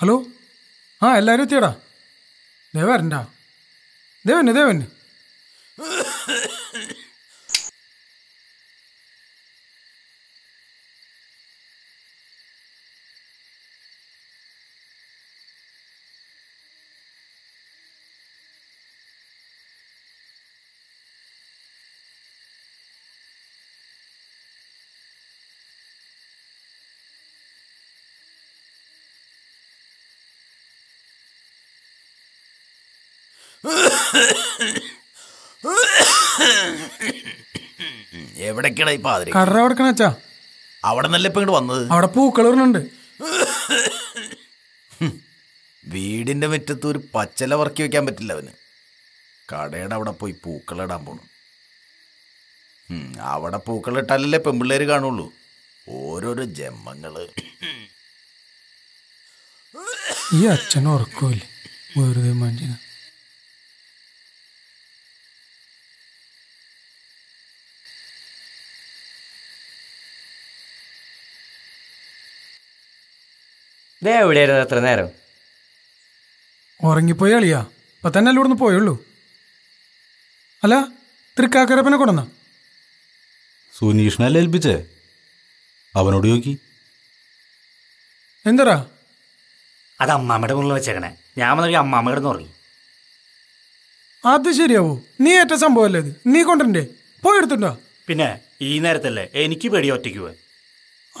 Hello? ആ എല്ലാവരും എത്തിയടാ. ദേ വരണ്ട ദേവന് ദേവന് എവിടേക്കടാ ഈ പാതിരി കടറ കൊടുക്കണ അച്ഛാ? അവിടെ നിന്നല്ലേ ഇപ്പൊ ഇങ്ങോട്ട് വന്നത്? അവിടെ പൂക്കളിടുന്നുണ്ട് വീടിന്റെ മുറ്റത്ത് ഒരു പച്ചല വർക്കി വെക്കാൻ പറ്റില്ല അവന്. കടയുടെ അവിടെ പോയി പൂക്കളിടാൻ പോണു. അവിടെ അവിടെ പൂക്കളിട്ടാലല്ലേ പെമ്പിള്ളേര് കാണുള്ളൂ. ഓരോരോ ജന്മങ്ങൾ. ഈ അച്ഛനും ഉറക്കമില്ലേ വെറുതെ മഞ്ചിന ദേ എവിടെയായിരുന്നു അത്ര നേരം? ഉറങ്ങിപ്പോയി കളിയാ അപ്പൊ തന്നെ അല്ല ഇവിടുന്ന് പോയുള്ളൂ? അല്ല തൃക്കാക്കരപ്പനെ കൊണ്ടുവന്ന? സുനീഷിനല്ലേ ഏൽപ്പിച്ചേ? അവനോട് ചോക്കി എന്തരാ അത് അമ്മാമ്മയുടെ മുന്നിൽ വെച്ചേക്കണേ. ഞാൻ വന്നിട്ട് അമ്മാമ്മ കിടന്ന് ഉറങ്ങി അത് ശരിയാവോ. നീ ഏറ്റ സംഭവമല്ലേ ഇത്? നീ കൊണ്ടേ പോയി എടുത്തുണ്ടോ പിന്നെ ഈ നേരത്തല്ലേ എനിക്ക് പേടി ഒറ്റയ്ക്ക് പോവാൻ.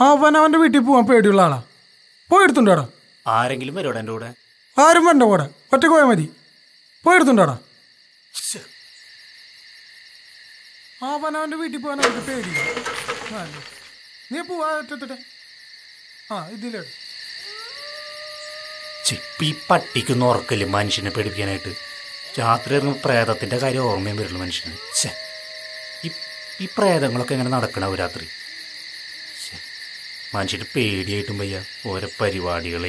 അവൻ അവന്റെ വീട്ടിൽ പോവാൻ പേടിയുള്ള ആളാ. പോയി എടുത്തുണ്ടാടാ. ആരെങ്കിലും വരോടാ എന്റെ കൂടെ? ആരും വേണ്ട കൂടെ ഒറ്റ പോയാൽ മതി. പോയി ആ അവൻ അവന്റെ വീട്ടിൽ പോകാൻ അവർക്ക് പേടി നീ പോവാ ഒറ്റത്തിട്ടെ ആ ഇതിലേ ചിപ്പി പട്ടിക്കുന്ന ഉറക്കില്ല മനുഷ്യനെ പേടിപ്പിക്കാനായിട്ട്. രാത്രി ഇറങ്ങും പ്രേതത്തിന്റെ കാര്യം ഓർമ്മയും വരുള്ളൂ മനുഷ്യന്. ഈ പ്രേതങ്ങളൊക്കെ എങ്ങനെ നടക്കണാവും രാത്രി. മനുഷ്യന് പേടിയായിട്ടും പയ്യ ഓരോ പരിപാടികളെ.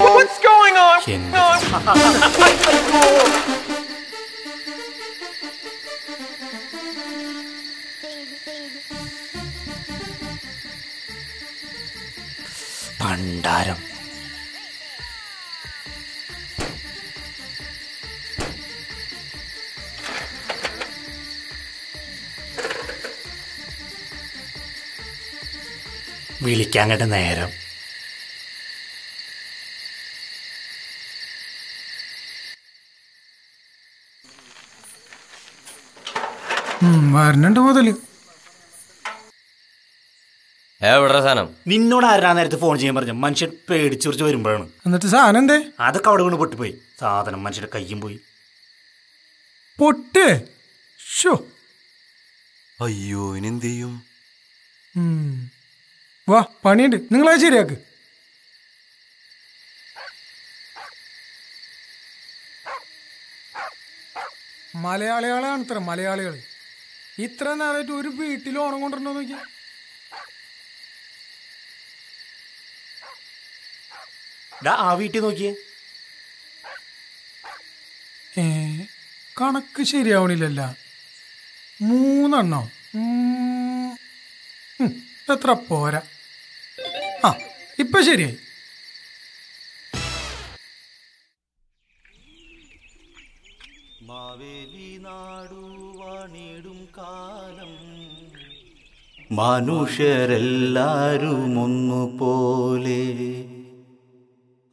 പണ്ടാരം വിളിക്കാൻ കണ്ട നേരം വരണുണ്ട് മുതൽ. എവിടെ സാധനം? നിന്നോട് ആരാ നേരത്തെ ഫോൺ ചെയ്യാൻ പറഞ്ഞു? മനുഷ്യൻ പേടിച്ചുറിച്ച് വരുമ്പോഴാണ്. എന്നിട്ട് സാധനം എന്തേ? അതൊക്കെ അവിടെ കൊണ്ട് പൊട്ടിപ്പോയി. സാധനം മനുഷ്യന്റെ കയ്യും പോയി. പൊട്ടേ? ഷോ അയ്യോ ഇനെന്ത് ചെയ്യും. വാ പണിയുണ്ട്. നിങ്ങളത് ശരിയാക്ക്. മലയാളികളാണ് ഇത്ര മലയാളികൾ ഇത്ര നേരമായിട്ട് ഒരു വീട്ടിൽ ഓണം കൊണ്ടിട്ടുണ്ടോ നോക്കി ഡാ ആ വീട്ടിൽ നോക്കിയേ. ഏ കണക്ക് ശരിയാവണില്ലല്ല. മൂന്നെണ്ണോ. എത്ര പോരാ. ആ ഇപ്പൊ ശരിയായി. മാവേലി നാടു വാണിടും കാലം. മനുഷ്യരെല്ലാരും ഒന്നുപോലെ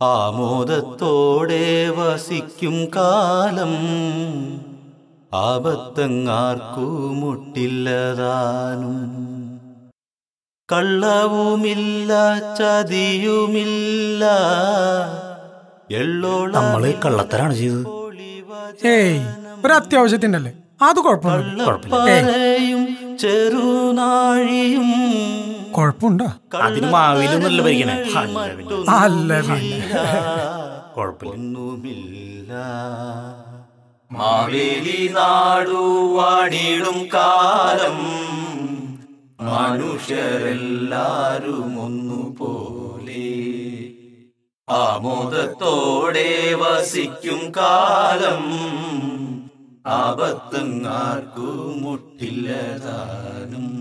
ആമോദത്തോടെ വസിക്കും കാലം. ആപത്തങ്ങാർക്കു മുട്ടില്ലതാനും. കള്ളവുമില്ല ചതിയുമില്ല. നമ്മൾ കള്ളത്തരാണ് ചെയ്തത്. ഏയ് ഒരു അത് കുഴപ്പമൊന്നുമില്ല. ചെറുനാഴിയും കുഴപ്പമുണ്ടോ? അതിന് മാവിലൊന്നല്ല ഭരിക്കണേ. അല്ല പിന്നെ. കുഴപ്പമില്ല. മാവേലി നാടു വാടിയിടും കാലം. മനുഷ്യരെല്ലാരും ഒന്നുപോലെ ആമോദത്തോടെ വസിക്കും കാലം ആപത്തങ്ങാർക്കു മുട്ടില്ലതാനും.